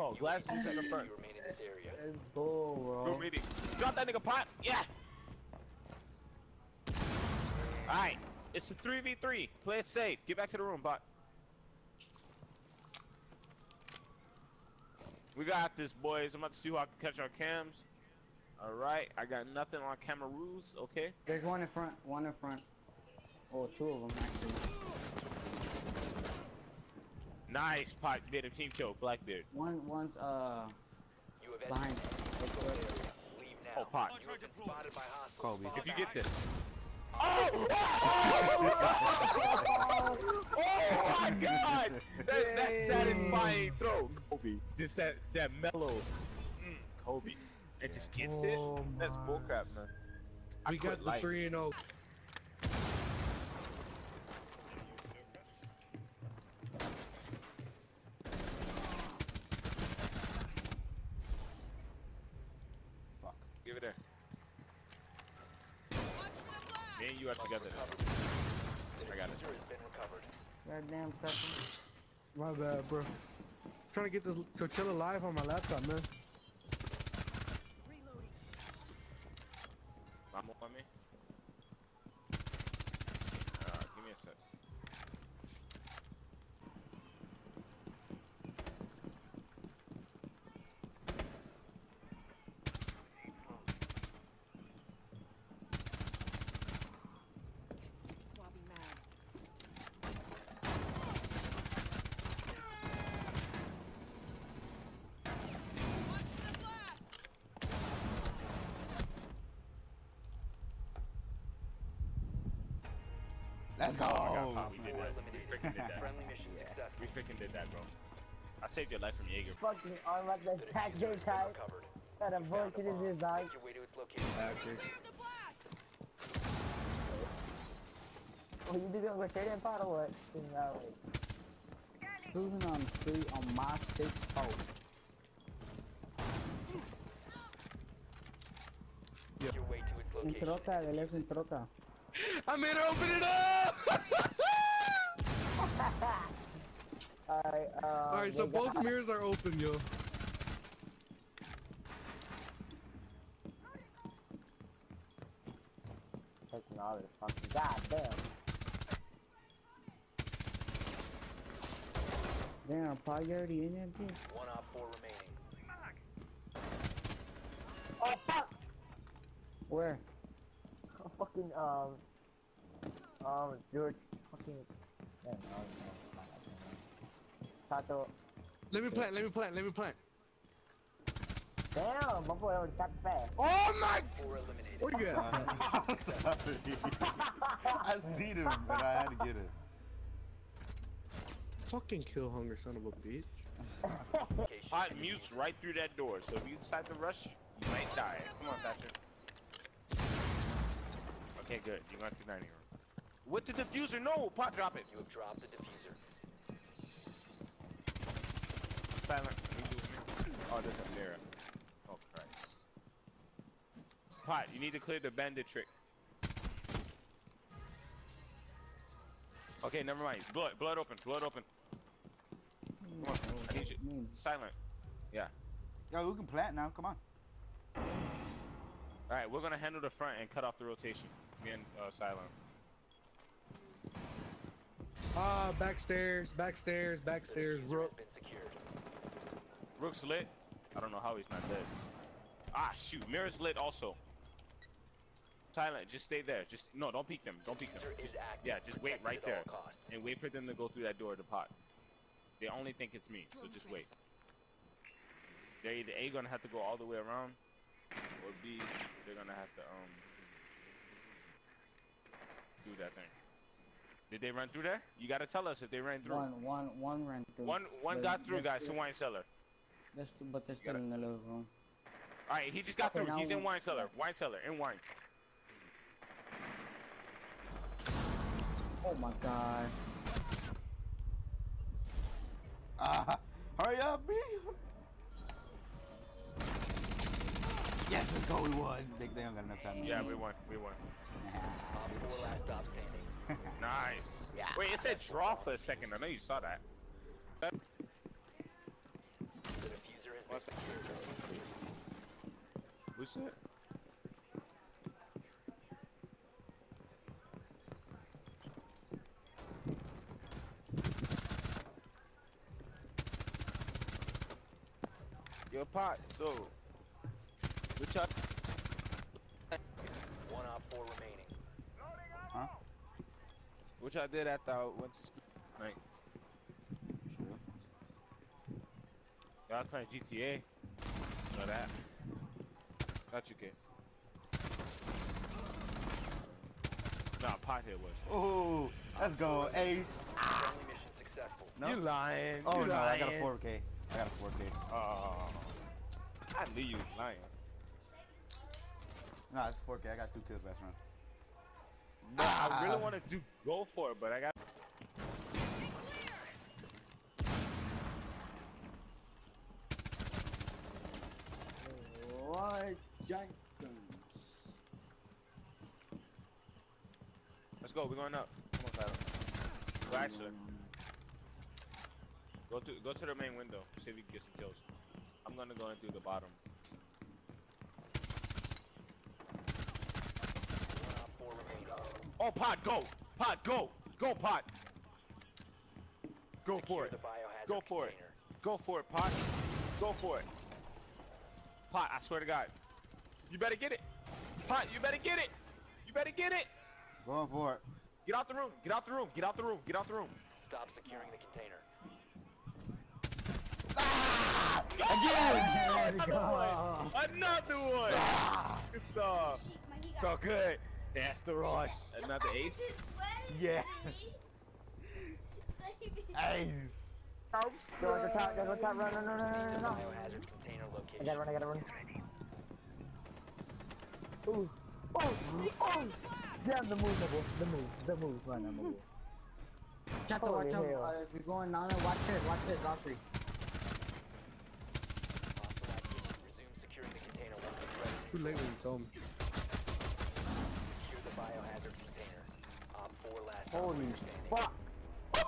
Paul, glass is in the front. You remain in this area. Let's go, Go meeting. Drop that nigga pot. Yeah. Alright. It's a 3v3. Play it safe. Get back to the room, bot. We got this, boys. I'm about to see who I can catch our cams. Alright. I got nothing on camera rules. Okay. There's one in front. One in front. Oh, two of them actually. Nice, pot. Did a team kill. Blackbeard. One, one's uh You have behind. entered the area. Leave now. Oh, pot. You have been spotted by. Kobe. If you get this. Oh! oh my god! That, that satisfying throw, Kobe. Just that that mellow, mm, Kobe. It just gets Oh it. That's bullcrap, man. I We got the life. 3 and oh. 0. Fuck. Give it there. Me and you are together. I got it. Defuser has been recovered. Goddamn second. My bad, bro. Trying to get this Coachella live on my laptop, man. Mama on me. Uh, give me a sec. Swapping mags. Let's go. Oh, we did that. We Eliminated. freaking did that. Friendly mission successful. We freaking did that, bro. I saved your life from Jaeger. Fucking arm up The the defuser tactic type. recovered. What a You found bullshit the is bomb. this, your way to its location. Oh, you do gonna go straight in pot or what? No. Cruising on the street on my six oh. Make your way to its En location. troca, de lejos en troca. I made her open it up! Alright, uh. Alright, so both got- mirrors are open, yo. Taking all this fucking goddamn. Damn, Paul, you already in there, bitch? One op four remaining. Oh, fuck! Where? fucking, um. Um, George, fucking. Yeah, no, no, no, no. Tato. Let me plant, let me plant, let me plant. Damn, my boy already got fast. Oh my! Four eliminated. Where you at? I seen him, but I had to get it. Fucking kill hunger, son of a bitch. Location. Hot mutes right through that door, so if you decide to rush, you might die. Come on, Thatcher. Okay, good. You got to dining room. With the defuser, no! Pot, drop it. You have dropped the defuser. Silent. Leave it. Oh, there's a mirror. Oh, Christ. Pot, you need to clear the bandit trick. Okay, never mind. Blood, blood open, blood open. Come on, I need you. Silent. Yeah. Yo, we can plant now. Come on. Alright, we're gonna handle the front and cut off the rotation. Me and uh, Silent. Ah, backstairs, backstairs, The backstairs, defuser rook. has been secured. Rook's lit. I don't know how he's not dead. Ah, shoot. Mirror's lit also. Silent, just stay there. Just no, don't peek them. Don't peek them. Just, yeah, just wait right there and wait for them to go through that door to pot. They only think it's me, so just wait. They're either A gonna have to go all the way around, or B they're gonna have to um do that thing. Did they run through there? You gotta tell us if they ran through. One, one, one ran through. One one But got through, guys. To wine cellar. there's still- But they're still gotta- in the living room. All right, he just got Okay, through. now He's in wine cellar. Wine cellar in wine. Oh my god. Ah, hurry up, B. Yes, let's go. We won. They, they don't got enough time. Yeah, we won. We won. Op four last stop standing. Nice. Yeah. Wait, it said draw for a second. I know you saw that. The What's that? What's that? Yo, pot. So, what y'all? One op four remaining. What y'all did after I went to school? Like, y'all playing GTA? Know that? Thought you could. Nah, pothead was. Oh, let's go. Hey. Friendly mission. No. You lying? Oh you no, I got a 4K. I got a 4K. Oh, I knew you was lying. No, it's 4K. I got two kills last round. No, I Ah. really want to do go for it, but I got. What? Jenkins. Let's go. We're going up. Come on, Tyler. Go actually. Go to go to the main window. See if you can get some kills. I'm gonna go in through the bottom. One op four remaining. Oh, pot, go! Pot, go! Go, pot! Go for it. Go for it. Go for it, pot. Go for it. Pot, I swear to God. You better get it. Pot, you better get it. You better get it. Going for it. Get out the room. Get out the room. Get out the room. Get out the room. Stop securing the container. Ah! Again! Let's Another one. Another one. Ah! Good stuff. Felt good. That's the rush. Another ace. Yeah. Hey. Go to the top, go to the top, run, run, run, run, The run, run. biohazard container I gotta run, I gotta run. Ooh. Oh, oh. Damn, the move, the move, the move, the move, run, the move. Shut the watch Holy out. hell. Uh, if you're going down there, watch this, watch this, Godfrey. Hostile activity. Resume securing the container once the threat is Too late when you told me. Biohazard container. Op uh, four last Holy fuck. Uh,